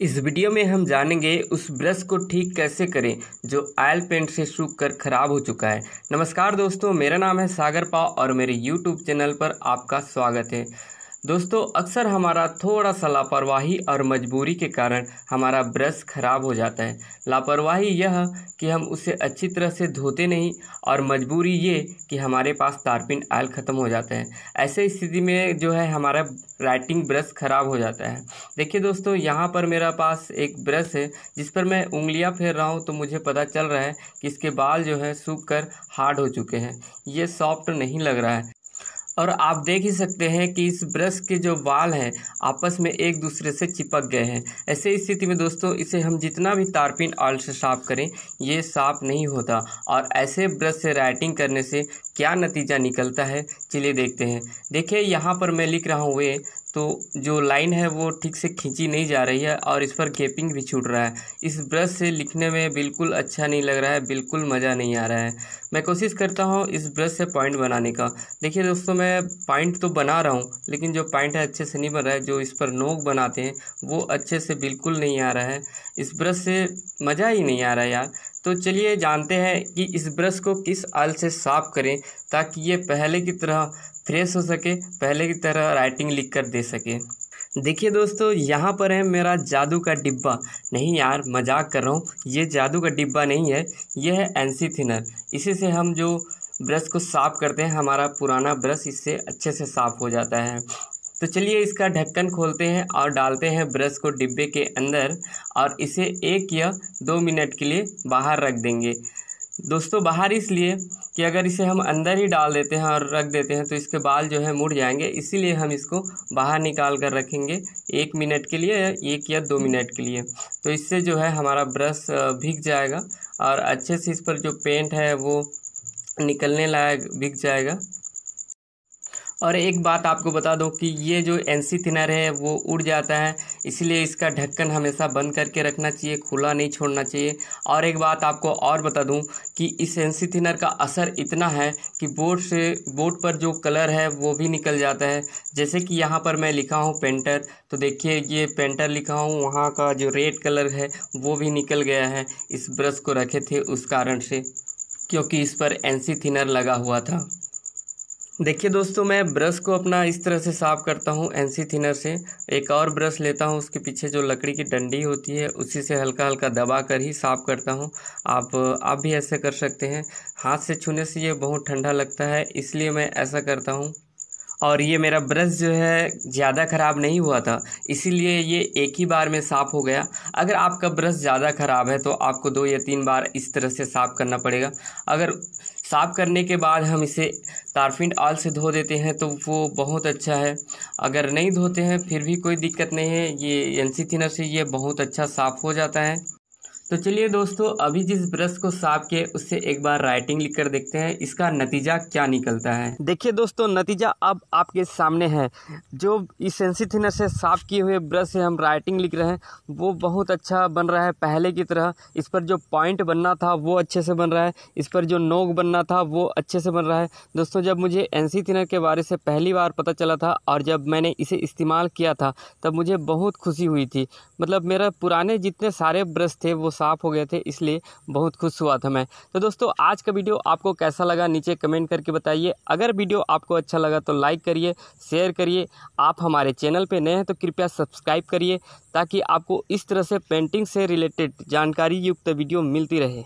इस वीडियो में हम जानेंगे उस ब्रश को ठीक कैसे करें, जो आयल पेंट से सूख कर खराब हो चुका है। नमस्कार दोस्तों, मेरा नाम है सागर पाव और मेरे यूट्यूब चैनल पर आपका स्वागत है। दोस्तों, अक्सर हमारा थोड़ा सा लापरवाही और मजबूरी के कारण हमारा ब्रश खराब हो जाता है। लापरवाही यह कि हम उसे अच्छी तरह से धोते नहीं और मजबूरी ये कि हमारे पास तारपिन आयल ख़त्म हो जाता है। ऐसे स्थिति में जो है हमारा राइटिंग ब्रश ख़राब हो जाता है। देखिए दोस्तों, यहाँ पर मेरा पास एक ब्रश है, जिस पर मैं उंगलियाँ फेर रहा हूँ तो मुझे पता चल रहा है कि इसके बाल जो है सूख कर हार्ड हो चुके हैं। ये सॉफ्ट नहीं लग रहा है। और आप देख ही सकते हैं कि इस ब्रश के जो बाल हैं, आपस में एक दूसरे से चिपक गए हैं। ऐसे स्थिति में दोस्तों, इसे हम जितना भी तारपिन ऑयल से साफ़ करें, ये साफ़ नहीं होता। और ऐसे ब्रश से राइटिंग करने से क्या नतीजा निकलता है? चलिए देखते हैं। देखिए, यहाँ पर मैं लिख रहा हूँ, वे तो जो लाइन है वो ठीक से खींची नहीं जा रही है और इस पर गेपिंग भी छूट रहा है। इस ब्रश से लिखने में बिल्कुल अच्छा नहीं लग रहा है, बिल्कुल मज़ा नहीं आ रहा है। मैं कोशिश करता हूँ इस ब्रश से पॉइंट बनाने का। देखिए दोस्तों, मैं पॉइंट तो बना रहा हूँ, लेकिन जो पॉइंट है अच्छे से नहीं बन रहा है, जो इस पर नोक बनाते हैं, वो अच्छे से बिल्कुल नहीं आ रहा है। इस ब्रश से मज़ा ही नहीं आ रहा है यार। तो चलिए जानते हैं कि इस ब्रश को किस आल से साफ़ करें ताकि ये पहले की तरह फ्रेश हो सके, पहले की तरह राइटिंग लिख कर दे सके। देखिए दोस्तों, यहाँ पर है मेरा जादू का डिब्बा। नहीं यार, मज़ाक कर रहा हूँ। ये जादू का डिब्बा नहीं है, ये है एनसी थिनर इसी से हम जो ब्रश को साफ़ करते हैं, हमारा पुराना ब्रश इससे अच्छे से साफ़ हो जाता है। तो चलिए इसका ढक्कन खोलते हैं और डालते हैं ब्रश को डिब्बे के अंदर और इसे एक या दो मिनट के लिए बाहर रख देंगे। दोस्तों, बाहर इसलिए कि अगर इसे हम अंदर ही डाल देते हैं और रख देते हैं तो इसके बाल जो है मुड़ जाएँगे। इसीलिए हम इसको बाहर निकाल कर रखेंगे एक मिनट के लिए या एक या दो मिनट के लिए। तो इससे जो है हमारा ब्रश भीग जाएगा और अच्छे से इस पर जो पेंट है वो निकलने लायक भीग जाएगा। और एक बात आपको बता दूँ कि ये जो एन सी थिनर है, वो उड़ जाता है, इसलिए इसका ढक्कन हमेशा बंद करके रखना चाहिए, खुला नहीं छोड़ना चाहिए। और एक बात आपको और बता दूँ कि इस एन सी थिनर का असर इतना है कि बोर्ड से बोर्ड पर जो कलर है, वो भी निकल जाता है। जैसे कि यहाँ पर मैं लिखा हूँ पेंटर तो देखिए ये पेंटर लिखा हूँ, वहाँ का जो रेड कलर है, वो भी निकल गया है, इस ब्रश को रखे थे उस कारण से, क्योंकि इस पर एन सी थिनर लगा हुआ था। देखिए दोस्तों, मैं ब्रश को अपना इस तरह से साफ़ करता हूँ एनसी थिनर से। एक और ब्रश लेता हूँ, उसके पीछे जो लकड़ी की डंडी होती है, उसी से हल्का हल्का दबा कर ही साफ़ करता हूँ। आप आप भी ऐसे कर सकते हैं। हाथ से छूने से ये बहुत ठंडा लगता है, इसलिए मैं ऐसा करता हूँ। और ये मेरा ब्रश जो है, ज़्यादा ख़राब नहीं हुआ था, इसीलिए ये एक ही बार में साफ़ हो गया। अगर आपका ब्रश ज़्यादा ख़राब है तो आपको दो या तीन बार इस तरह से साफ़ करना पड़ेगा। अगर साफ़ करने के बाद हम इसे तारफिन आल से धो देते हैं तो वो बहुत अच्छा है। अगर नहीं धोते हैं, फिर भी कोई दिक्कत नहीं है। ये एन सी थिनर से ये बहुत अच्छा साफ़ हो जाता है। तो चलिए दोस्तों, अभी जिस ब्रश को साफ़ किए, उससे एक बार राइटिंग लिख कर देखते हैं, इसका नतीजा क्या निकलता है। देखिए दोस्तों, नतीजा अब आपके सामने है। जो इस सेंसिथिनर से साफ़ किए हुए ब्रश से हम राइटिंग लिख रहे हैं, वो बहुत अच्छा बन रहा है पहले की तरह। इस पर जो पॉइंट बनना था, वो अच्छे से बन रहा है। इस पर जो नोक बनना था, वो अच्छे से बन रहा है। दोस्तों, जब मुझे एन थिनर के बारे से पहली बार पता चला था, और जब मैंने इसे इस्तेमाल किया था, तब मुझे बहुत खुशी हुई थी। मतलब मेरा पुराने जितने सारे ब्रश थे, वो साफ़ हो गए थे, इसलिए बहुत खुश हुआ था मैं। तो दोस्तों, आज का वीडियो आपको कैसा लगा, नीचे कमेंट करके बताइए। अगर वीडियो आपको अच्छा लगा तो लाइक करिए, शेयर करिए। आप हमारे चैनल पर नए हैं तो कृपया सब्सक्राइब करिए, ताकि आपको इस तरह से पेंटिंग से रिलेटेड जानकारी युक्त वीडियो मिलती रहे।